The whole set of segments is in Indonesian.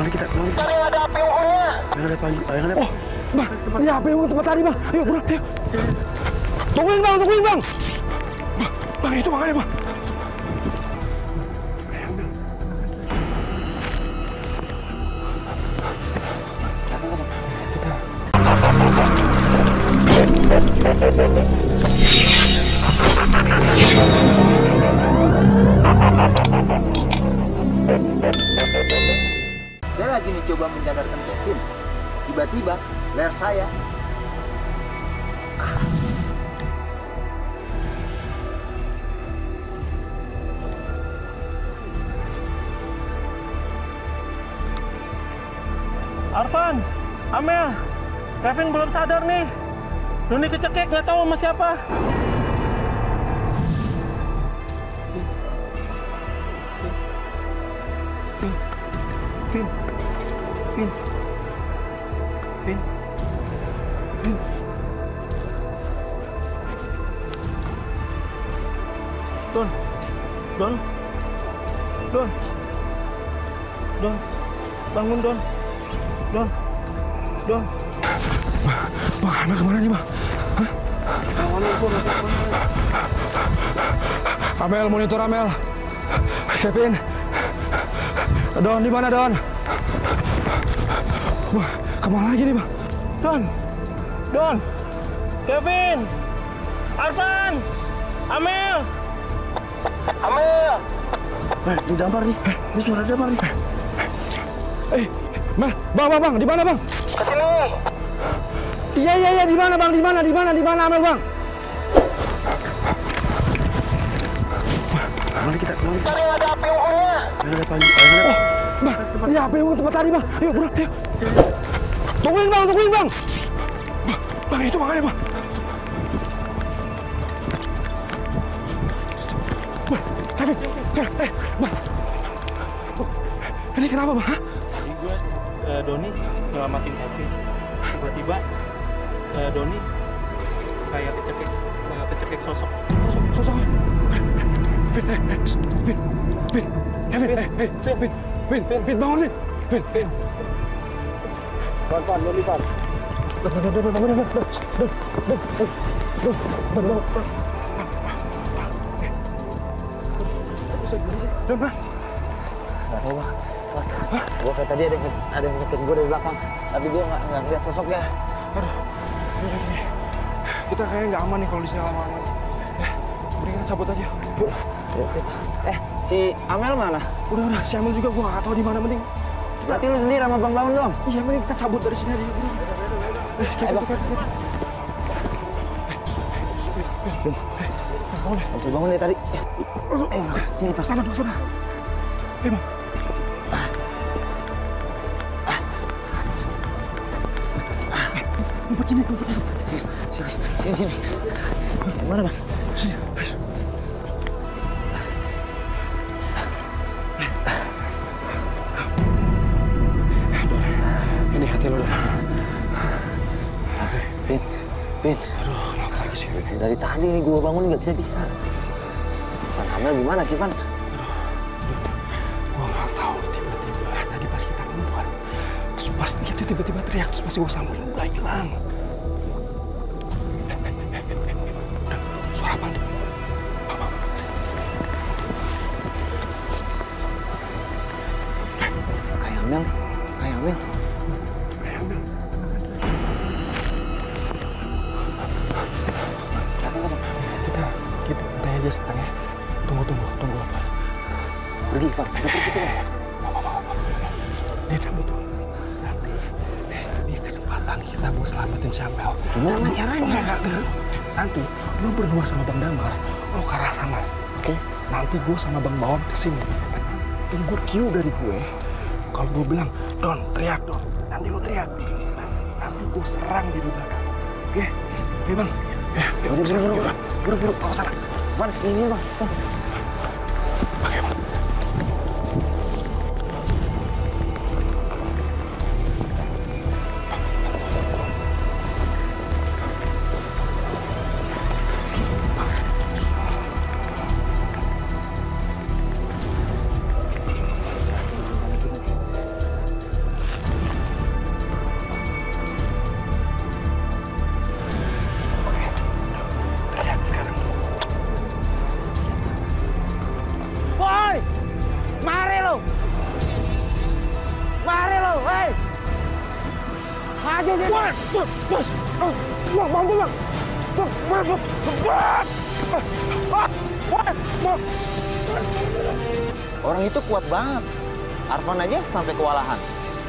Ke mana kita? Ke mana kita? Tadi ada api unggunnya. Ada pagi. Yang ada. Oh, bang, di HP gue tempat tadi bang. Ayo buruan, ayo. Tungguin bang, tungguin bang. Bang, bang itu bang ada bang. Menyadarkan Kevin. Tiba-tiba, leher saya Arfan, Amel, Kevin belum sadar nih. Doni kecekek nggak tahu sama siapa. Vin, Vin, Vin, Vin, Vin. Don, Don, Don, Don, bangun Don, Don, Don. Bang, Amel ke mana nih bang? Hah? Amel, monitor Amel. Kevin. Don, di mana Don? Wah, ke mana lagi nih bang? Don, Don, Kevin, Arfan, Amel, Amel. Eh, di damar nih. Ini suara damar nih. Eh, Mel, bang, bang, bang, di mana bang? Ke sini. Iya, iya, iya, di mana bang? Di mana? Di mana? Di mana Amel bang? Ke mana kita? Ke mana kita? Tadi ada api unggunnya. Ada. Yang ada. Bang, di HP gue tempat tadi bang. Ayo buruan, ayo. Tungguin bang, tungguin bang. Bang, bang itu bang ada bang. Bang, Kevin, eh, eh, bang. Ini kenapa bang? Tadi gue eh, Doni nyelamatin Kevin. Tiba-tiba eh, Doni kayak kecekek kayak kecekek sosok. Sosok, sosok. Vin, eh, eh, Vin, Vin, eh, eh, Vin, Vin, Vin, Vin, bangun Vin, Vin, Vin. Pan, pan, Doni pan. Don, don, don, don, bangun, don, don, don, don, bang. Gak tau bang. Gue kayak tadi ada yang ada yang nyekin gue dari belakang, tapi gue nggak nggak ngeliat sosoknya. Aduh, udah gini. Kita kayaknya nggak aman nih kalau di sini lama-lama. Ya, mending kita cabut aja. Yuk. Kita. Eh, si Amel mana? Udah, udah. Si Amel juga gue nggak tahu di mana mending. Berarti lu sendiri sama Bang Baun dong. Iya, mending kita cabut dari sini aja. Udah. Eh, Kevin, Bang. Kevin, Kevin. Masih bangun dari tadi. Eh, Bang, sini pas. Sana, dong, sana. Eh, bang. Eh, ngumpet sini, ngumpet sini. Sini, sini, sini. Mana bang? Sini, Vin. Aduh, kenapa lagi sih, Vin? Dari tadi nih gue bangun nggak bisa bisa. Van Amel gimana sih Van? Gue nggak tahu tiba-tiba tadi pas kita keluar, terus pas dia tiba-tiba teriak, terus pas gue samperin udah hilang. Selamatin si Amel. Gimana caranya? Enggak, enggak. Nanti lu berdua sama Bang Damar, lo ke arah sana, oke? Nanti gue sama Bang Bawon ke sini. Tunggu cue dari gue. Kalau gue bilang, Don, teriak, Don. Nanti lu teriak. Nanti gue serang dari belakang. Oke? Oke, Bang? Ya, ya, Buru, sana, buru, yuk, buru. Bang. Buru, buru, ke sana. Van, di sini bang. Oke, Bang. Orang itu kuat banget. Arfan aja sampai kewalahan.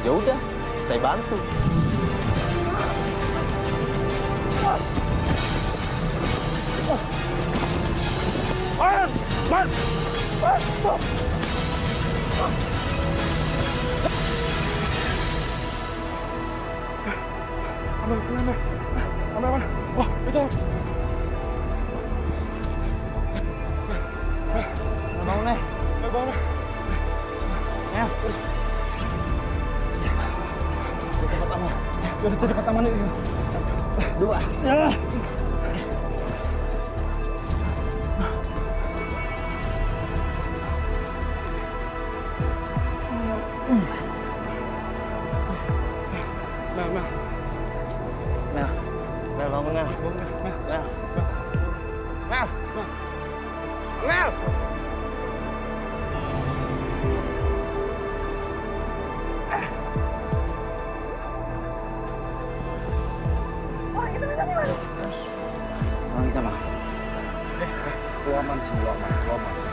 Ya udah, saya bantu. Bang, Yaudah, cepat aman yuk. Dua. Ya. Mel, Mel. Mel, Mel bangun Mel. Bangun Mel. Orang kita maaf. Lu aman sih, lu aman, lu aman. Udah, tenang.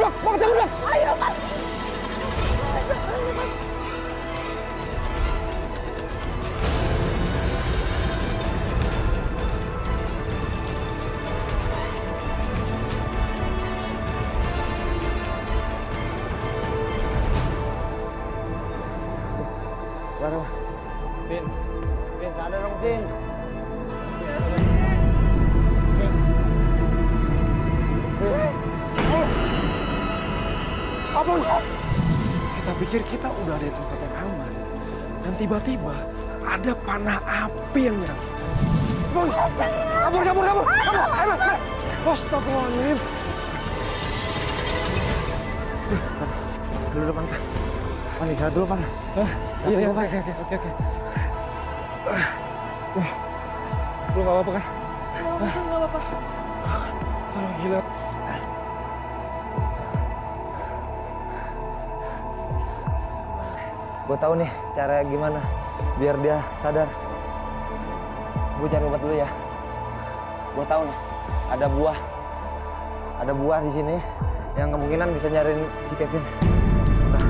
Bang, bang cabut bang. Ayo bang. Baru. Vin, Vin sadar dong Vin. Vin Apa? Kita pikir kita udah ada di tempat yang aman. Dan tiba-tiba ada panah api yang nyerang kita. Kabur, kabur, kabur, kabur, ayo, ayo. Astagfirullahaladzim. Dulu depan, Pak. Pan, istirahat dulu, Pan. Iya, iya, oke, oke, oke, oke. Lu gak apa-apa kan? Gak apa-apa. Aduh, gila. Gue tahu nih cara gimana biar dia sadar. Gue cari obat dulu ya. Gue tahu nih ada buah, ada buah di sini yang kemungkinan bisa nyariin si Kevin. Sebentar.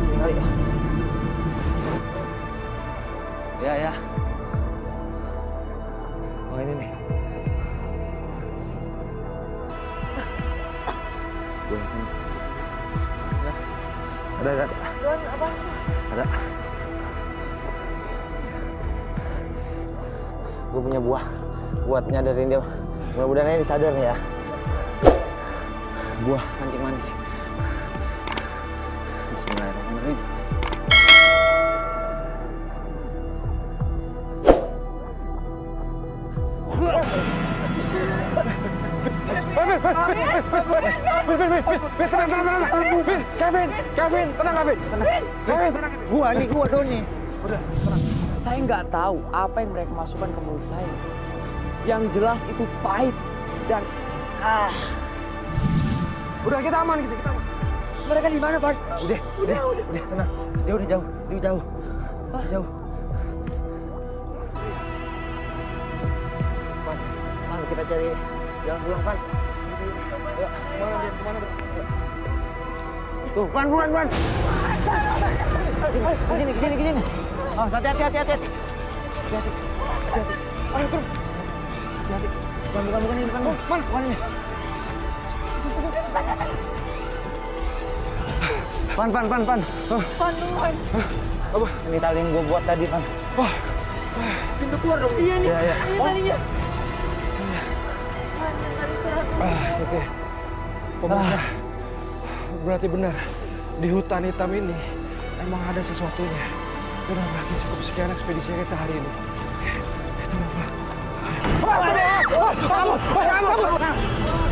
Sini kali ya. Ya ya. Oh ini nih. Gue yakin. Ada. Ada. Gue punya buah buat nyadarin dia. Mudah-mudahan ini sadar nih ya. Buah kancing manis. Bismillahirrahmanirrahim. Vin, Vin, Vin, Vin, tenang, tenang, tenang. Vin, Kevin, Kevin, tenang, Kevin. Tenang. Kevin, tenang. Gua nih gua Doni. Saya nggak tahu apa yang mereka masukkan ke mulut saya. Yang jelas itu pahit dan ah. Udah kita aman, kita, kita aman. Mereka di mana, Pak? Udah, udah, udah, tenang. Dia udah jauh, dia jauh. Jauh. Van, Van, kita cari jalan pulang, Van. Ke mana? Ke mana? Tuh, Van, Van, Van. Sini, ke sini, ke sini, ke sini. Oh, hati-hati, hati-hati, hati. Hati-hati, hati-hati. Ayo, turun. Hati-hati. Bukan, bukan, bukan ini, bukan. Oh, mana? Bukan ini. Van, Van, Van, Van. Pan, Pan. Apa? Ini tali yang gue buat tadi, Van. Wah, Pintu keluar dong. Iya nih. Iya, iya. Ini talinya. Ah, oke. Pemirsa, berarti benar. Di hutan hitam ini emang ada sesuatunya. Udah berarti cukup sekian ekspedisi kita hari ini. Oke, kita mau pulang. Kabur! Kabur! Kabur!